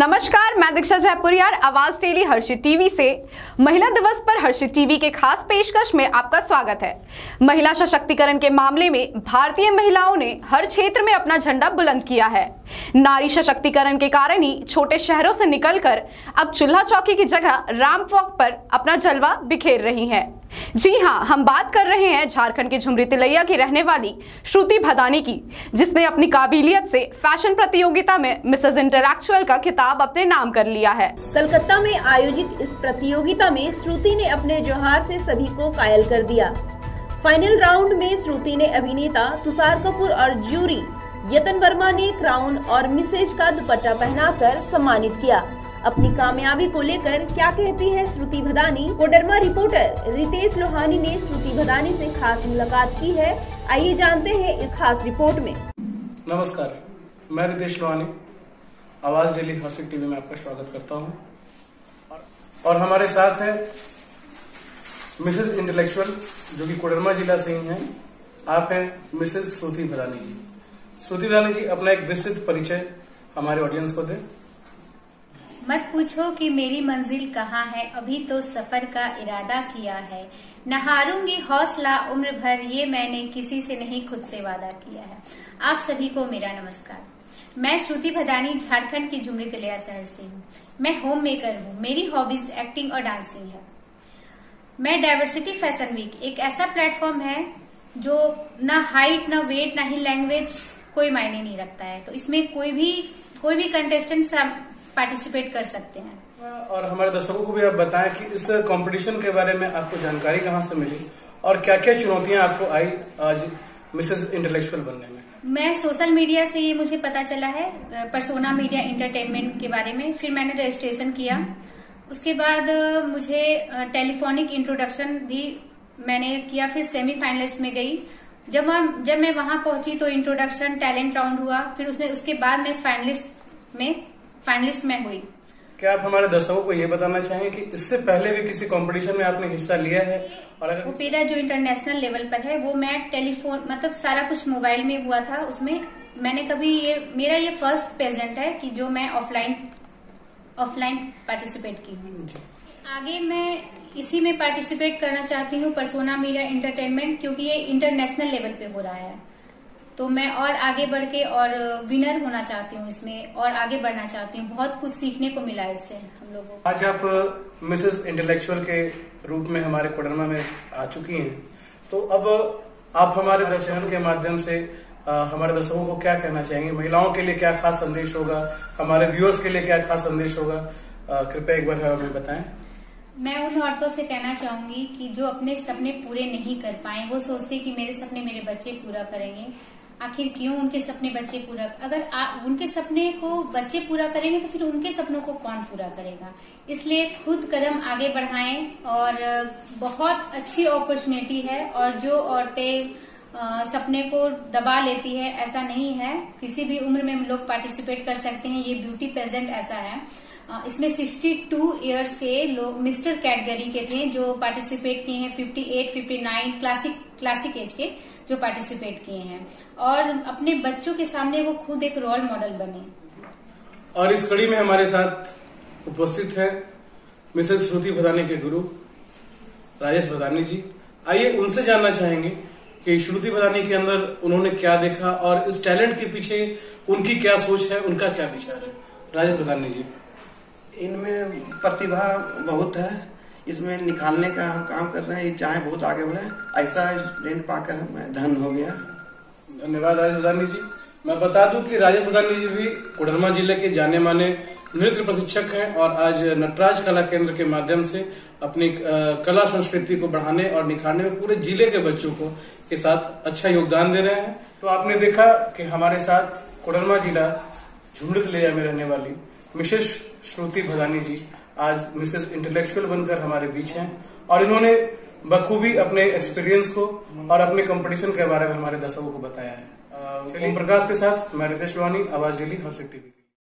नमस्कार, मैं दीक्षा जयपुरियार आवाज़ टेली हर्षित टीवी से। महिला दिवस पर हर्षित टीवी के खास पेशकश में आपका स्वागत है। महिला सशक्तिकरण के मामले में भारतीय महिलाओं ने हर क्षेत्र में अपना झंडा बुलंद किया है। नारी सशक्तिकरण के कारण ही छोटे शहरों से निकलकर अब चूल्हा चौकी की जगह रैंप वॉक पर अपना जलवा बिखेर रही है। जी हाँ हम बात कर रहे हैं झारखंड के झुमरी तिलैया की रहने वाली श्रुति भदानी की, जिसने अपनी काबिलियत से फ़ैशन प्रतियोगिता में मिसेज इंटरक्चुअल का खिताब अपने नाम कर लिया है। कलकत्ता में आयोजित इस प्रतियोगिता में श्रुति ने अपने जोहार से सभी को कायल कर दिया। फाइनल राउंड में श्रुति ने अभिनेता तुषार कपूर और ज्यूरी यतन वर्मा ने क्राउन और मिसेज का दुपट्टा पहनाकर सम्मानित किया। अपनी कामयाबी को लेकर क्या कहती है श्रुति भदानी? कोडरमा रिपोर्टर रितेश लोहानी ने श्रुति भदानी से खास मुलाकात की है। आइए जानते हैं इस खास रिपोर्ट में। नमस्कार मैं रितेश लोहानी। आवाज़ डेली हॉस्पिट टीवी में आपका स्वागत करता हूँ। और हमारे साथ है मिसेस इंटेलेक्चुअल, जो कि कोडरमा जिला से ही हैं। आप हैं मिसेस श्रुति भदानी जी। श्रुति भदानी जी, अपना एक विस्तृत परिचय हमारे ऑडियंस को दें। मत पूछो कि मेरी मंजिल कहाँ है, अभी तो सफ़र का इरादा किया है। नहारूँगी हौसला उम्र भर, ये मैंने किसी से नहीं खुद से वादा किया है। आप सभी को मेरा नमस्कार। मैं श्रुति भदानी झारखंड की झुमरी कलिया शहर से हूँ। मैं होम मेकर हूँ। मेरी हॉबीज एक्टिंग और डांसिंग है। मैं डाइवर्सिटी फ़ैशन वीक एक ऐसा प्लेटफॉर्म है जो न हाइट न वेट ना ही लैंग्वेज कोई मायने नहीं रखता है। तो इसमें कोई भी कोई भी कंटेस्टेंट पार्टिसिपेट कर सकते हैं। और हमारे दर्शकों को भी आप बताएँ कि इस कंपटीशन के बारे में आपको जानकारी कहाँ से मिली और क्या क्या चुनौतियाँ आपको आई आज मिसेज इंटेलेक्चुअल बनने में? मैं सोशल मीडिया से ये मुझे पता चला है परसोना मीडिया इंटरटेनमेंट के बारे में। फिर मैंने रजिस्ट्रेशन किया। उसके बाद मुझे टेलीफोनिक इंट्रोडक्शन भी मैंने किया। फिर सेमीफाइनलिस्ट में गई। जब वहाँ, जब मैं वहाँ पहुँची तो इंट्रोडक्शन टैलेंट राउंड हुआ। फिर उसमें उसके बाद मैं फाइनलिस्ट में फाइनलिस्ट में हुई। क्या आप हमारे दर्शकों को ये बताना चाहेंगे कि इससे पहले भी किसी कंपटीशन में आपने हिस्सा लिया है? और अगर ओपेरा जो इंटरनेशनल लेवल पर है वो मैं टेलीफोन मतलब सारा कुछ मोबाइल में हुआ था उसमें मैंने कभी ये मेरा ये फ़र्स्ट प्रेजेंट है कि जो मैं ऑफलाइन ऑफलाइन पार्टिसिपेट की हूँ। आगे मैं इसी में पार्टिसिपेट करना चाहती हूँ परसोना मीडिया इंटरटेनमेंट क्योंकि ये इंटरनेशनल लेवल पे हो रहा है। तो मैं और आगे बढ़ के और विनर होना चाहती हूँ इसमें और आगे बढ़ना चाहती हूँ। बहुत कुछ सीखने को मिला इससे हम लोगों को। आज आप मिसेस इंटेलेक्चुअल के रूप में हमारे कोडरमा में आ चुकी हैं। तो अब आप हमारे दर्शकों के माध्यम से आ, हमारे दर्शकों को क्या कहना चाहेंगे? महिलाओं के लिए क्या खास संदेश होगा? हमारे व्यूअर्स के लिए क्या खास संदेश होगा? कृपया एक बार हमें बताएँ। मैं उन औरतों से कहना चाहूँगी कि जो अपने सपने पूरे नहीं कर पाए वो सोचते कि मेरे सपने मेरे बच्चे पूरा करेंगे। आखिर क्यों उनके सपने बच्चे पूरा अगर आ, उनके सपने को बच्चे पूरा करेंगे तो फिर उनके सपनों को कौन पूरा करेगा? इसलिए खुद कदम आगे बढ़ाएँ और बहुत अच्छी अपॉर्चुनिटी है और जो औरतें सपने को दबा लेती है ऐसा नहीं है। किसी भी उम्र में हम लोग पार्टिसिपेट कर सकते हैं ये ब्यूटी प्रेजेंट ऐसा है। इसमें 62 इयर्स के लोग मिस्टर कैटेगरी के थे जो पार्टिसिपेट किए हैं 58, 59 क्लासिक क्लासिक एज के। जो पार्टिसिपेट किए हैं। और अपने बच्चों के सामने वो खुद एक रोल मॉडल बने। और इस कड़ी में हमारे साथ उपस्थित है मिसेस श्रुति भदानी के गुरु राजेश भदानी जी। आइए उनसे जानना चाहेंगे कि श्रुति भदानी के अंदर उन्होंने क्या देखा और इस टैलेंट के पीछे उनकी क्या सोच है उनका क्या विचार है। राजेश भदानी जी। इनमें प्रतिभा बहुत है। इसमें निकालने का हम काम कर रहे हैं, ये चाहे बहुत आगे बढ़े। ऐसा स्टूडेंट पाकर मैं धन हो गया। धन्यवाद राजेश मदानी जी। मैं बता दूँ कि राजेश मदानी जी भी कोडरमा ज़िले के जाने माने नृत्य प्रशिक्षक हैं और आज नटराज कला केंद्र के माध्यम से अपनी कला संस्कृति को बढ़ाने और निखारने में पूरे ज़िले के बच्चों को, के साथ अच्छा योगदान दे रहे हैं। तो आपने देखा कि हमारे साथ कोडरमा जिला लेया में रहने वाली मिसेस श्रुति भदानी जी। आज मिसेस इंटेलेक्चुअल बनकर हमारे बीच हैं और इन्होंने बखूबी अपने एक्सपीरियंस को और अपने कंपटीशन के बारे में हमारे दर्शकों को बताया है। ओम प्रकाश के साथ मैं रितेश लोहानी आवाज़ डेली हर्षिक टीवी